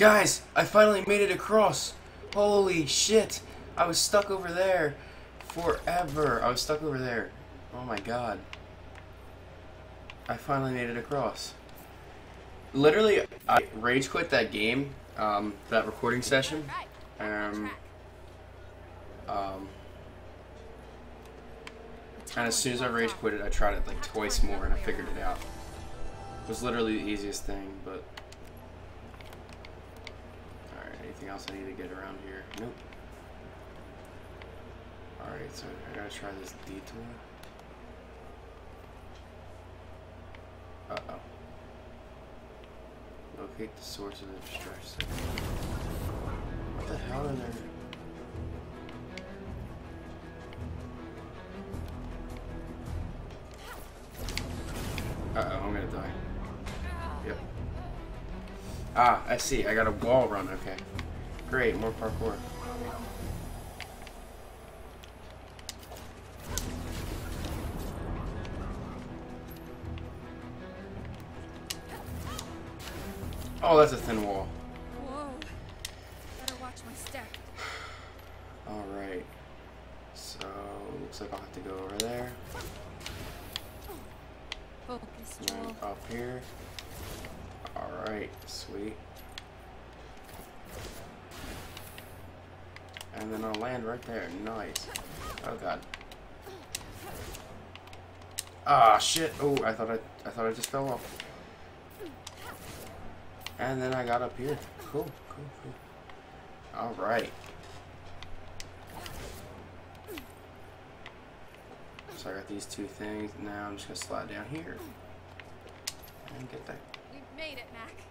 Guys, I finally made it across. Holy shit. I was stuck over there forever. I was stuck over there. Oh my god. I finally made it across. Literally, I rage quit that game, um, that recording session. Um, um, and as soon as I rage quit it, I tried it like twice more and I figured it out. It was literally the easiest thing, but... Anything else I need to get around here? Nope. Alright, so I gotta try this detour. Uh-oh. Locate the source of the distraction. What the hell are there? Uh-oh, I'm gonna die. Yep. Ah, I see. I got a wall run. Okay. Great, more parkour. Oh, that's a thin wall. Whoa. Better watch my step. Alright. So, looks like I'll have to go over there. Focus, And up here. Alright, sweet. And then I'll land right there. Nice. Oh god. Ah shit. Oh, I thought I I thought I just fell off. And then I got up here. Cool, cool, cool. Alright. So I got these two things. Now I'm just gonna slide down here. And get that We've made it, Mack.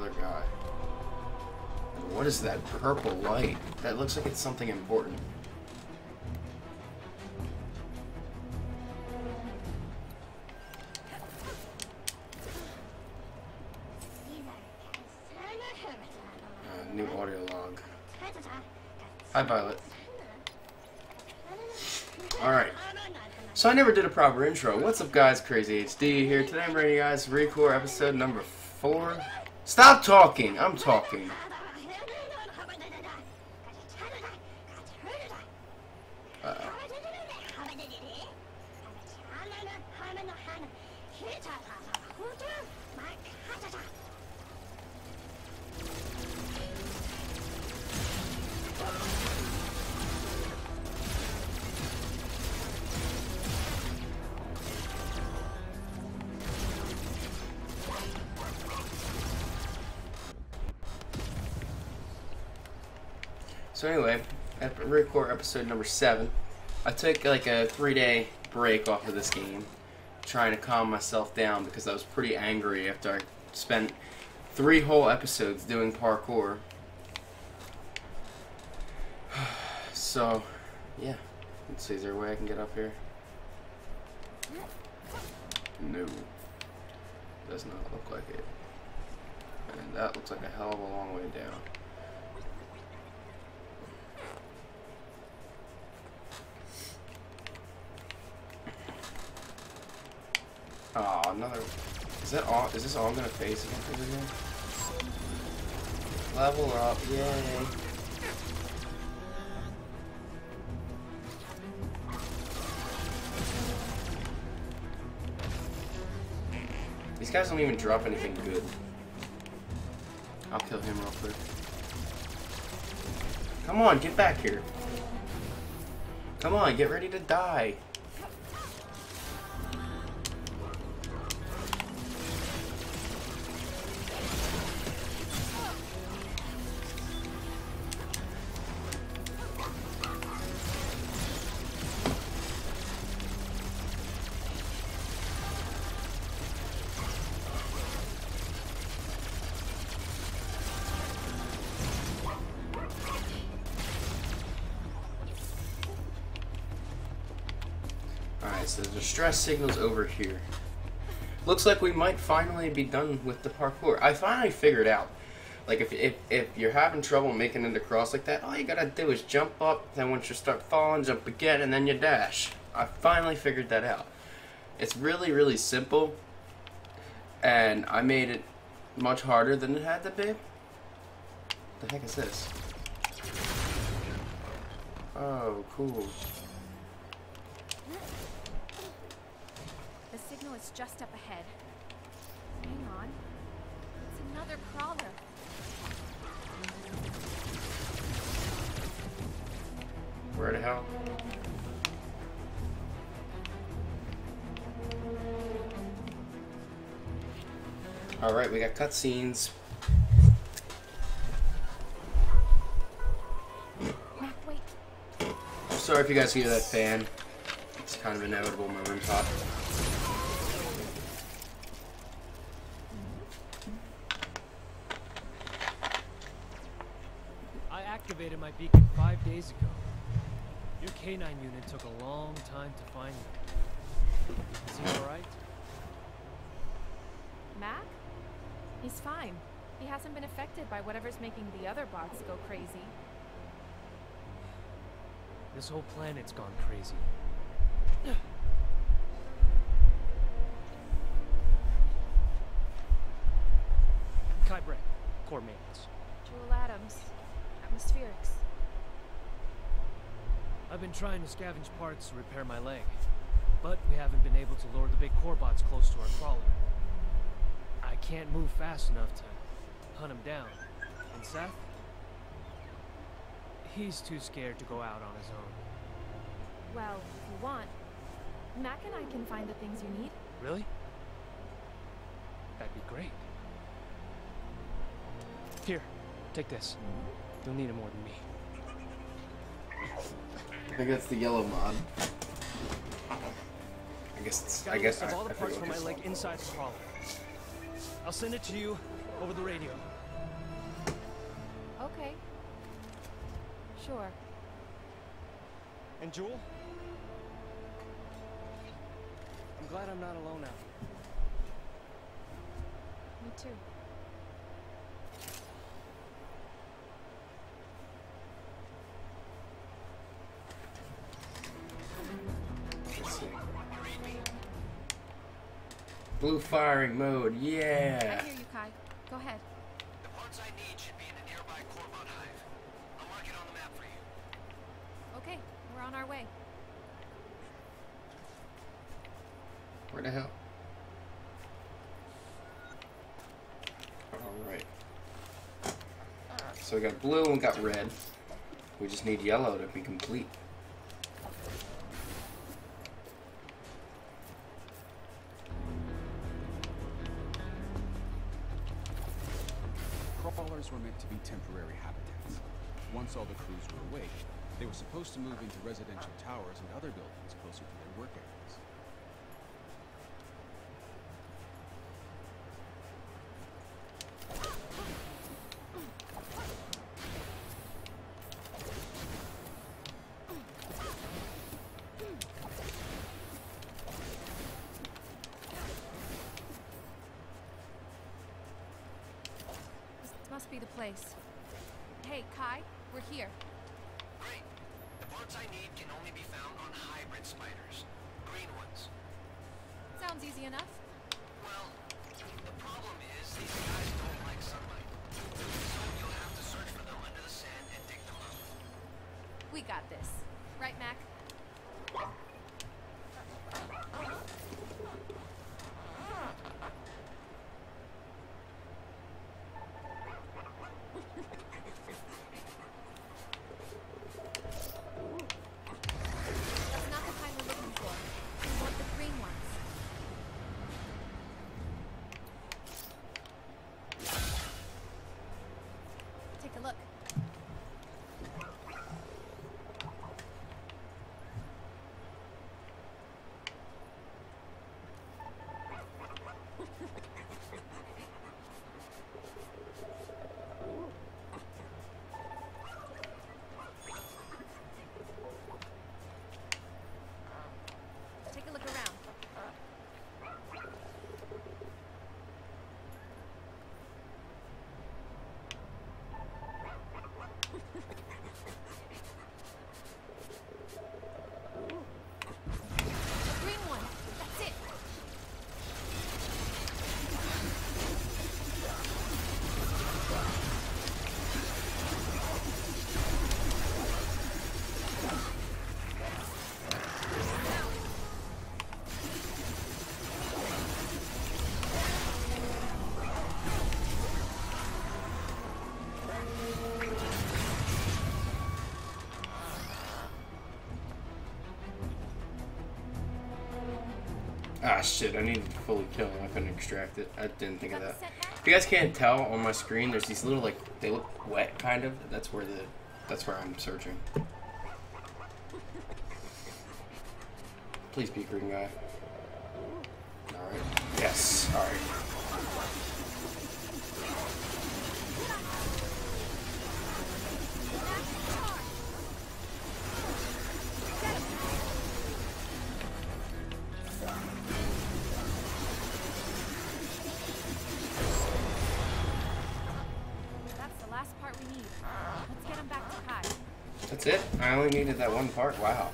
Where's this other guy? What is that purple light? That looks like it's something important. Uh, new audio log. Hi, Violet. Alright. So I never did a proper intro. What's up, guys? CraZi HD here. Today I'm bringing you guys Recore episode number four. Stop talking! I'm talking. So anyway, at ReCore episode number seven, I took like a three-day break off of this game, trying to calm myself down because I was pretty angry after I spent three whole episodes doing parkour. So, yeah. Let's see, is there a way I can get up here? No. Does not look like it. And that looks like a hell of a long way down. Oh, another. Is that all? Is this all I'm gonna face again? Level up, yay! These guys don't even drop anything good. I'll kill him real quick. Come on, get back here. Come on, get ready to die. So the distress signal's over here. Looks like we might finally be done with the parkour. I finally figured out. Like, if, if, if you're having trouble making it across like that, all you gotta do is jump up, then once you start falling, jump again, and then you dash. I finally figured that out. It's really, really simple, and I made it much harder than it had to be. The heck is this? Oh, cool. Signal is just up ahead. Hang on. It's another crawler. Where the hell? Alright, we got cutscenes. Sorry if you guys hear that fan. It's kind of inevitable, my room's hot. I activated my beacon five days ago. Your canine unit took a long time to find me. Is he alright? Mack? He's fine. He hasn't been affected by whatever's making the other bots go crazy. This whole planet's gone crazy. Bren, core maintenance. Joule Adams. Atmospherics. I've been trying to scavenge parts to repair my leg, but we haven't been able to lure the big core bots close to our crawler. I can't move fast enough to hunt him down. And Seth? He's too scared to go out on his own. Well, if you want, Mack and I can find the things you need. Really? That'd be great. Here, take this. You'll need it more than me. I think that's the yellow mod. I guess it's, Got I a guess list I, all the parts for my leg inside the collar. I'll send it to you over the radio. Okay. Sure. And Joule? I'm glad I'm not alone now. Me too. Blue firing mode, yeah. I hear you, Kai. Go ahead. The parts I need should be in a nearby Corebot hive. I'll mark it on the map for you. Okay, we're on our way. Where the hell? Alright. So we got blue and we got red. We just need yellow to be complete. Supposed to residential towers and other buildings closer to their work areas. This must be the place. Hey, Kai, we're here. Hybrid spiders. Green ones. Sounds easy enough. Well, the problem is these guys don't like sunlight. So you'll have to search for them under the sand and dig them up. We got this. Ah, shit, I needed to fully kill him. I couldn't extract it. I didn't think of that. the scent back? If you guys can't tell on my screen, there's these little, like, they look wet, kind of. That's where the, that's where I'm searching. Please be green guy. Alright. Yes, alright. Needed that one part? Wow.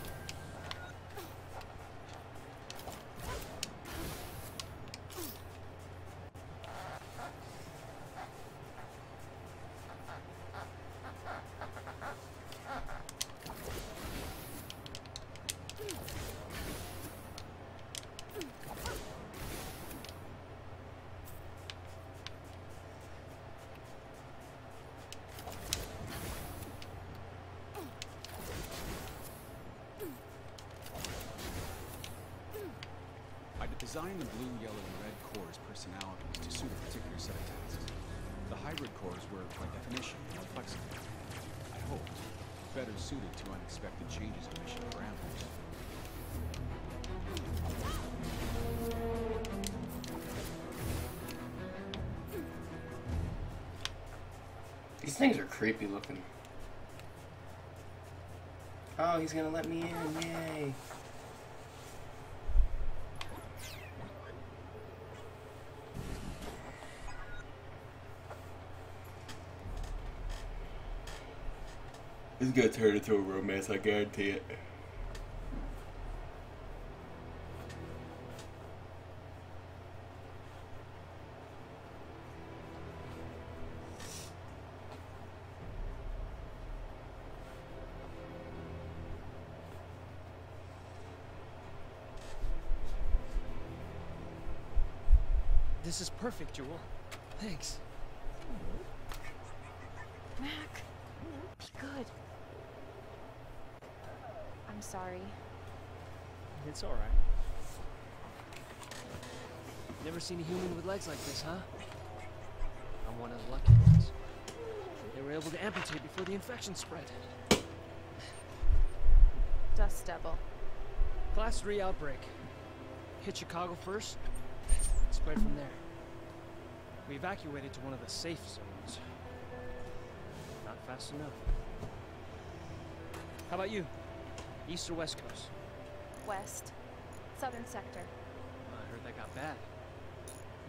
Designed the blue, yellow, and red cores' personalities to suit a particular set of tasks. The hybrid cores were, by definition, more flexible. I hoped better suited to unexpected changes in mission parameters. These things are creepy looking. Oh, he's gonna let me in, yay. This is gonna turn into a romance, I guarantee it. This is perfect, Joule. Thanks. Mack, be good. I'm sorry. It's alright. Never seen a human with legs like this, huh? I'm one of the lucky ones. They were able to amputate before the infection spread. Dust Devil. Class 3 outbreak. Hit Chicago first, spread from there. We evacuated to one of the safe zones. Not fast enough. How about you? East or West Coast? West. Southern sector. I heard that got bad.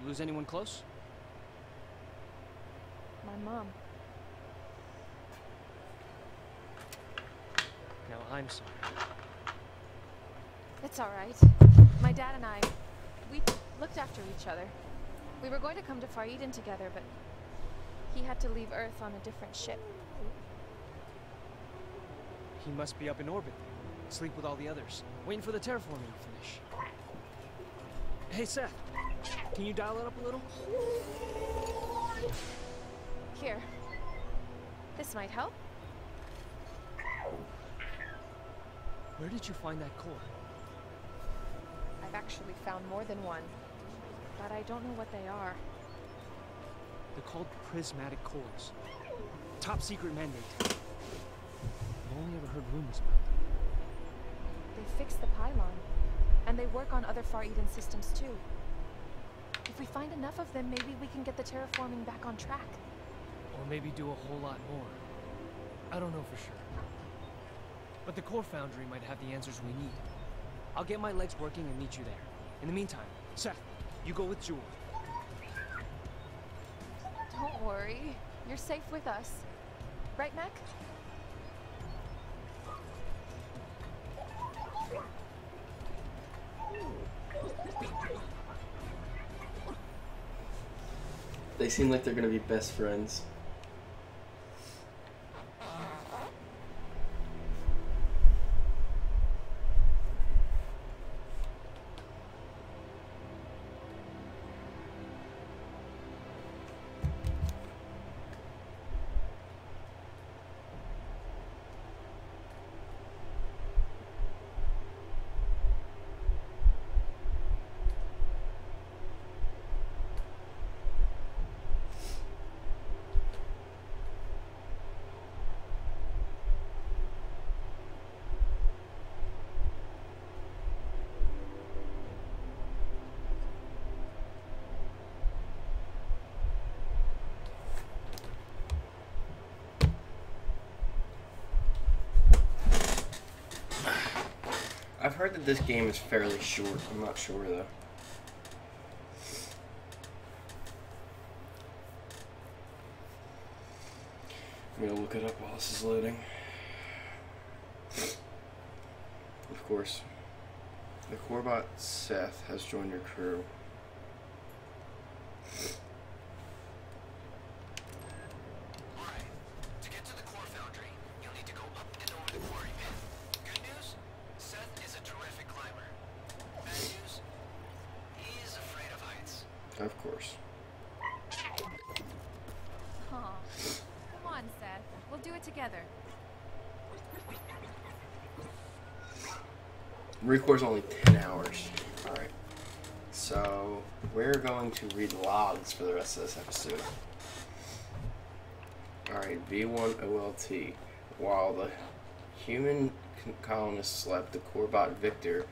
You lose anyone close? My mom. Now I'm sorry. It's alright. My dad and I, we looked after each other. We were going to come to Far Eden together, but he had to leave Earth on a different ship. He must be up in orbit, sleep with all the others, waiting for the terraforming to finish. Hey Seth, can you dial it up a little? Here. This might help. Where did you find that core? I've actually found more than one, but I don't know what they are. They're called prismatic cores. Top secret mandate. I've only ever heard rumors about Fix the pylon, and they work on other Far Eden systems too. If we find enough of them, maybe we can get the terraforming back on track. Or maybe do a whole lot more. I don't know for sure. But the core foundry might have the answers we need. I'll get my legs working and meet you there. In the meantime, Seth, you go with Joule. Don't worry, you're safe with us. Right, Mack? They seem like they're gonna be best friends. Heard that this game is fairly short. I'm not sure though. I'm gonna look it up while this is loading. Of course. The Corebot Seth has joined your crew. Alright. To get to the core foundry, you'll need to go up and over the quarry pit. Good news? Seth is a terrific climber. Bad news? He is afraid of heights. Of course. Aw. Come on, Seth. We'll do it together. ReCore's only 10 hours. Alright. We're going to read logs for the rest of this episode. Alright, V1 OLT. While the human colonists slept, the Corebot Victor,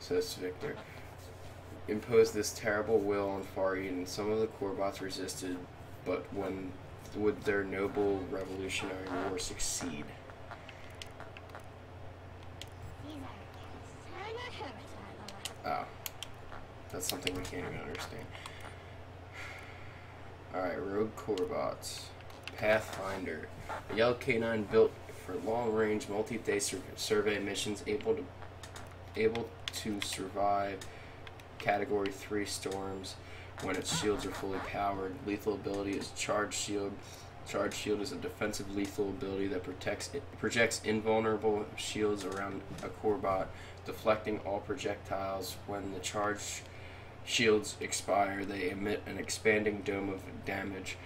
says Victor, imposed this terrible will on Far Eden. Some of the Corebots resisted, but when would their noble revolutionary war succeed? Oh. That's something we can't even understand. Alright, Rogue Corebots. Pathfinder. A yellow canine built for long-range, multi-day sur- survey missions able to able to survive Category 3 storms when its shields are fully powered. Lethal ability is Charge Shield. Charge Shield is a defensive lethal ability that protects it projects invulnerable shields around a Corebot deflecting all projectiles. When the charge shields expire, they emit an expanding dome of damage.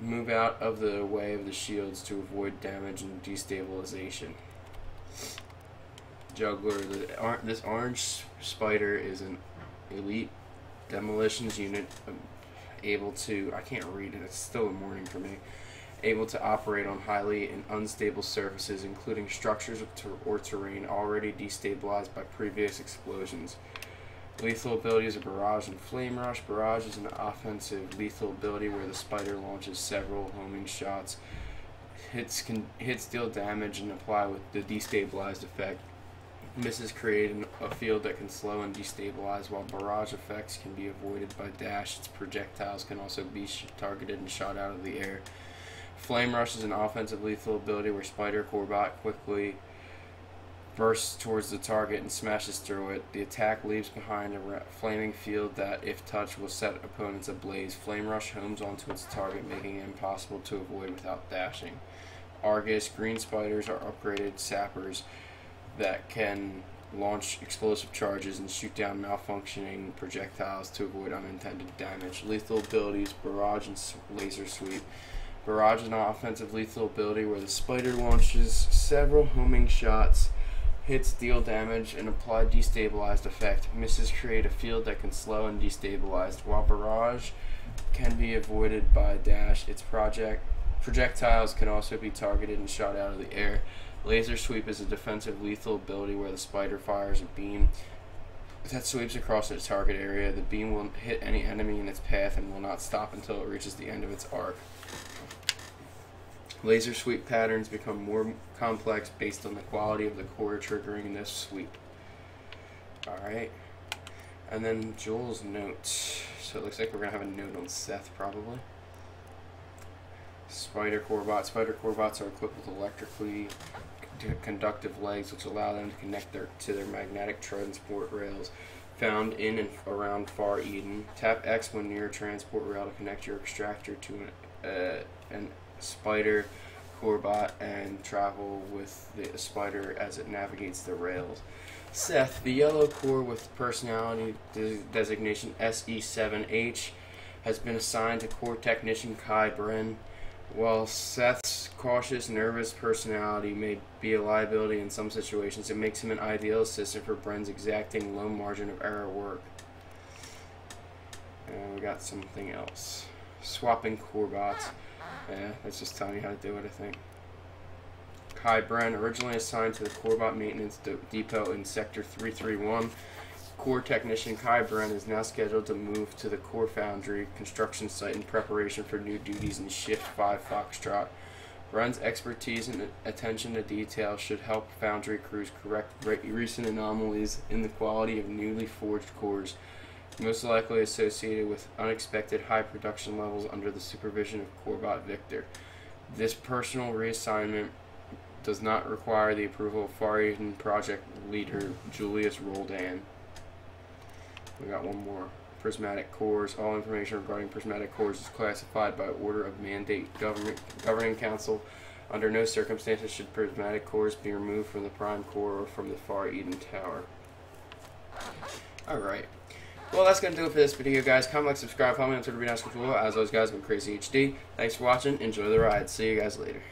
Move out of the way of the shields to avoid damage and destabilization. Juggler. The, this orange spider is an elite demolitions unit um, able to. I can't read it. It's still a morning for me able to operate on highly and unstable surfaces, including structures or terrain already destabilized by previous explosions. Lethal abilities are Barrage and Flame Rush. Barrage is an offensive lethal ability where the spider launches several homing shots. Hits can hits deal damage and apply with the destabilized effect. Misses create a field that can slow and destabilize, while barrage effects can be avoided by dash. Its projectiles can also be targeted and shot out of the air. Flame Rush is an offensive lethal ability where Spider Corebot quickly bursts towards the target and smashes through it. The attack leaves behind a flaming field that, if touched, will set opponents ablaze. Flame Rush homes onto its target, making it impossible to avoid without dashing. Argus Green Spiders are upgraded sappers that can launch explosive charges and shoot down malfunctioning projectiles to avoid unintended damage. Lethal abilities Barrage and Laser Sweep. Barrage is an offensive lethal ability where the spider launches several homing shots, hits deal damage, and apply destabilized effect. Misses create a field that can slow and destabilize. While barrage can be avoided by dash, its project projectiles can also be targeted and shot out of the air. Laser sweep is a defensive lethal ability where the spider fires a beam that sweeps across its target area. The beam will hit any enemy in its path and will not stop until it reaches the end of its arc. Laser sweep patterns become more complex based on the quality of the core triggering this sweep. Alright. And then Joule's notes. So it looks like we're going to have a note on Seth probably. Spider Corebot. Spider Corebots are equipped with electrically conductive legs which allow them to connect their, to their magnetic transport rails found in and around Far Eden. Tap X when near a transport rail to connect your extractor to an, uh, an spider Corebot and travel with the spider as it navigates the rails. Seth, the yellow core with personality de- designation SE7H, has been assigned to core technician Kai Bren. While Seth's cautious, nervous personality may be a liability in some situations, it makes him an ideal assistant for Bren's exacting low margin of error work. And we got something else. Swapping Corebots. Yeah, that's just telling you how to do it, I think. Kai Bren, originally assigned to the Corebot Maintenance de- Depot in Sector 331, Core Technician Kai Bren is now scheduled to move to the Core Foundry construction site in preparation for new duties in Shift 5 Foxtrot. Bren's expertise and attention to detail should help Foundry crews correct re- recent anomalies in the quality of newly forged cores, most likely associated with unexpected high production levels under the supervision of Corebot Victor. This personal reassignment does not require the approval of Far Eden project leader Julius Roldan. We got one more. Prismatic cores. All information regarding prismatic cores is classified by order of mandate government governing council. Under no circumstances should prismatic cores be removed from the prime core or from the Far Eden Tower. Alright. Well, that's going to do it for this video, guys. Comment, like, subscribe, follow me on Twitter, be nice, cool. As always, guys, been CraZi HD. Thanks for watching. Enjoy the ride. See you guys later.